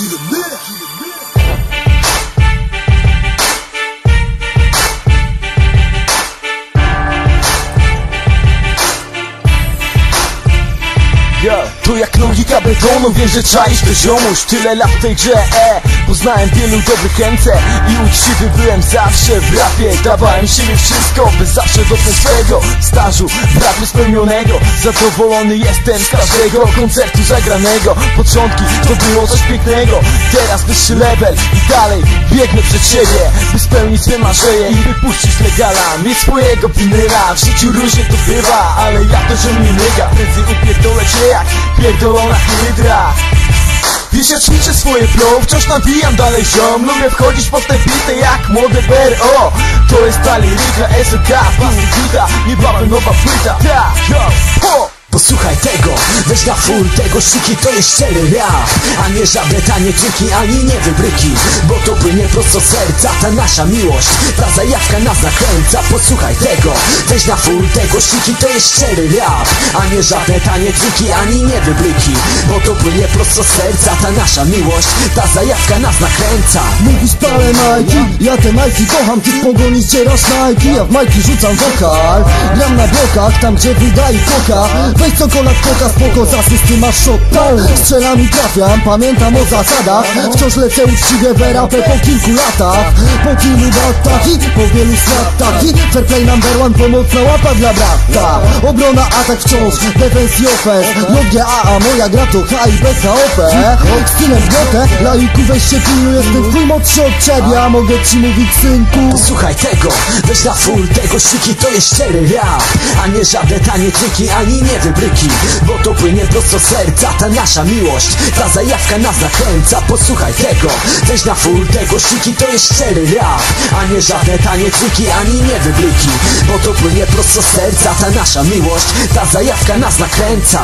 Ja, to jak logika betonu, wiem, że czaisz to ziomuś. Tyle lat w tej grze, e Poznałem wielu dobrych MC I uczciwy byłem zawsze w rapie. Dawałem siebie wszystko, by zawsze dotknąć swego Stażu, braku spełnionego Zadowolony jestem z każdego koncertu zagranego. Początki to było coś pięknego Teraz wyższy level i dalej biegnę przed siebie By spełnić swe marzenie i wypuścić legala Mieć swojego winyla, w życiu różnie to bywa Ale ja to, że mnie myga Prędzej upierdolę cię jak pierdolona hydra Wiesz, ja swoje flow, wciąż nawijam dalej ziom. Lubię wchodzić pod te bity jak młode BRO To jest ta liryka, SLK, plastik wita Niebawem nowa płyta, ta, yo, ho! Posłuchaj weź na full tego szyki to jest szczery A nie żadne tanie triki, ani nie wybryki. Bo to płynie prosto serca, ta nasza miłość. Ta zajawka nas nakręca, posłuchaj tego. Weź na full tego szyki to jest szczery A nie żadne tanie triki, ani nie wybryki. Bo to płynie prosto serca, ta nasza miłość. Ta zajawka nas nakręca. Mówisz parę majki, ja te majki kocham Ty w pogoni zdzierasz Nike, ja w majki rzucam wokal Gram na blokach, tam gdzie wydaje koka Weź cokolad koka, spoko, za system masz shota Strzelam i trafiam, pamiętam o zasadach. Wciąż lecę uczciwie w rapę po kilku latach. Po tylu batach i po wielu stratach fair play number one, pomocna łapa dla brata. Obrona, atak wciąż, defense i JGA, a moja gra to H i bez HOP Stylem w gotę, laiku weź się pilnuj Jestem chuj młodszy od ciebie, a mogę ci mówić synku Słuchaj tego, weź na full tego szyki to jest szczery rap. A nie żadne tanie triki, ani nie wybryki Bo to płynie prosto z serca, ta nasza miłość. Ta zajawka nas nakręca, posłuchaj tego. Weź na full tego szyki to jest szczery rap. A nie żadne tanie triki, ani nie wybryki. Bo to płynie prosto serca, ta nasza miłość. Ta zajawka nas nakręca